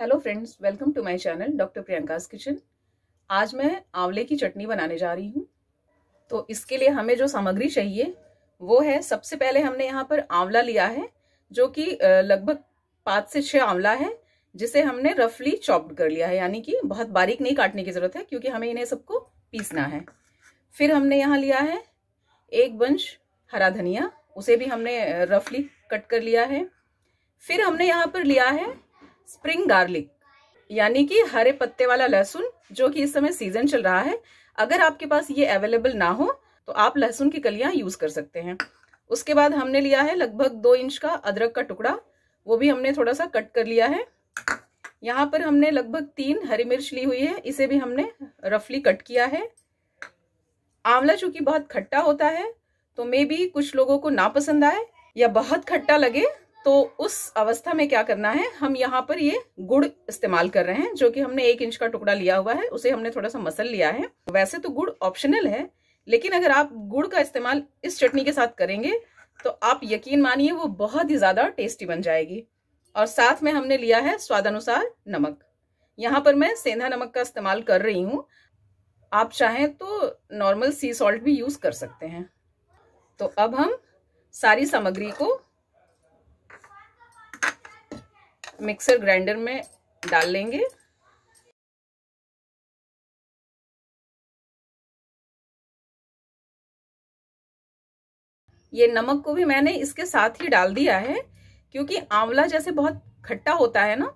Hello friends welcome to my channel doctor Priyanka's kitchen आज मैं आंवले की चटनी बनाने जा रही हूँ। तो इसके लिए हमें जो सामग्री चाहिए, वो है सबसे पहले हमने यहाँ पर आंवला लिया है, जो कि लगभग पाँच से छः आंवला है, जिसे हमने रफली चॉप्ड कर लिया है। यानी कि बहुत बारीक नहीं काटने की ज़रूरत है, क्योंकि हमें इन्हें सबको पीसना है। फिर हमने यहाँ लिया है एक बंश हरा धनिया, उसे भी हमने रफली कट कर लिया है। फिर हमने यहाँ पर लिया है स्प्रिंग गार्लिक, यानी कि हरे पत्ते वाला लहसुन, जो कि इस समय सीज़न चल रहा है। अगर आपके पास ये अवेलेबल ना हो तो आप लहसुन की कलियाँ यूज़ कर सकते हैं। उसके बाद हमने लिया है लगभग दो इंच का अदरक का टुकड़ा। वो भी हमने थोड़ा सा कट कर लिया है। यहाँ पर हमने लगभग तीन हरी मिर्च ली हुई है। इसे भी हमने रफली कट किया है। आंवला चूँकि बहुत खट्टा होता है तो मे भी कुछ लोगों को ना पसंद आए या बहुत खट्टा लगे तो उस अवस्था में क्या करना है? हम यहाँ पर ये गुड़ इस्तेमाल कर रहे हैं, जो कि हमने एक इंच का टुकड़ा लिया हुआ है, उसे हमने थोड़ा सा मसल लिया है। वैसे तो गुड़ ऑप्शनल है, लेकिन अगर आप गुड़ का इस्तेमाल इस चटनी के साथ करेंगे तो आप यकीन मानिए वो बहुत ही ज़्यादा टेस्टी बन जाएगी। और साथ में हमने लिया है स्वादानुसार नमक। यहाँ पर मैं सेंधा नमक का इस्तेमाल कर रही हूँ। आप चाहें तो नॉर्मल सी सॉल्ट भी यूज़ कर सकते हैं। तो अब हम सारी सामग्री को मिक्सर ग्राइंडर में डाल लेंगे। ये नमक को भी मैंने इसके साथ ही डाल दिया है, क्योंकि आंवला जैसे बहुत खट्टा होता है ना,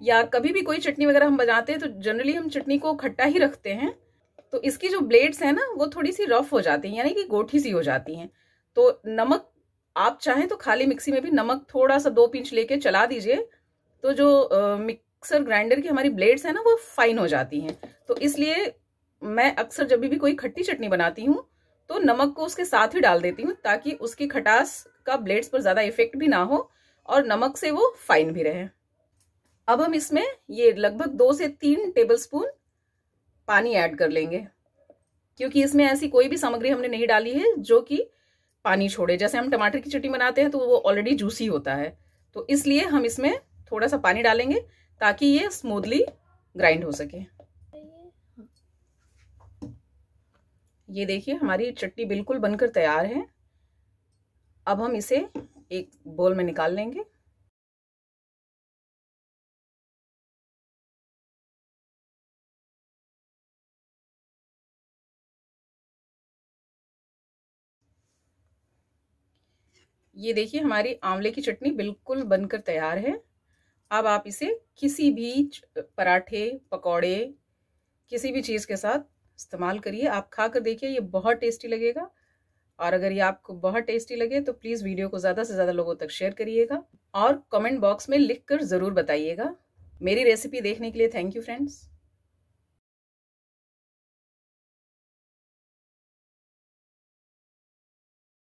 या कभी भी कोई चटनी वगैरह हम बनाते हैं तो जनरली हम चटनी को खट्टा ही रखते हैं। तो इसकी जो ब्लेड्स है ना, वो थोड़ी सी रफ हो जाती हैं, यानी कि गोठी सी हो जाती हैं। तो नमक आप चाहें तो खाली मिक्सी में भी नमक थोड़ा सा दो पिंच लेके चला दीजिए तो जो मिक्सर ग्राइंडर की हमारी ब्लेड्स है ना, वो फाइन हो जाती हैं। तो इसलिए मैं अक्सर जब भी कोई खट्टी चटनी बनाती हूँ तो नमक को उसके साथ ही डाल देती हूँ, ताकि उसकी खटास का ब्लेड्स पर ज़्यादा इफ़ेक्ट भी ना हो और नमक से वो फाइन भी रहे। अब हम इसमें ये लगभग दो से तीन टेबल स्पून पानी ऐड कर लेंगे, क्योंकि इसमें ऐसी कोई भी सामग्री हमने नहीं डाली है, जो कि पानी छोड़े। जैसे हम टमाटर की चटनी बनाते हैं तो वो ऑलरेडी जूसी होता है। तो इसलिए हम इसमें थोड़ा सा पानी डालेंगे ताकि ये स्मूथली ग्राइंड हो सके। ये देखिए, हमारी चटनी बिल्कुल बनकर तैयार है। अब हम इसे एक बोल में निकाल लेंगे। ये देखिए, हमारी आंवले की चटनी बिल्कुल बनकर तैयार है। अब आप इसे किसी भी पराठे, पकौड़े, किसी भी चीज़ के साथ इस्तेमाल करिए। आप खा कर देखिए, ये बहुत टेस्टी लगेगा। और अगर ये आपको बहुत टेस्टी लगे तो प्लीज़ वीडियो को ज़्यादा से ज़्यादा लोगों तक शेयर करिएगा और कमेंट बॉक्स में लिख कर ज़रूर बताइएगा। मेरी रेसिपी देखने के लिए थैंक यू, फ्रेंड्स।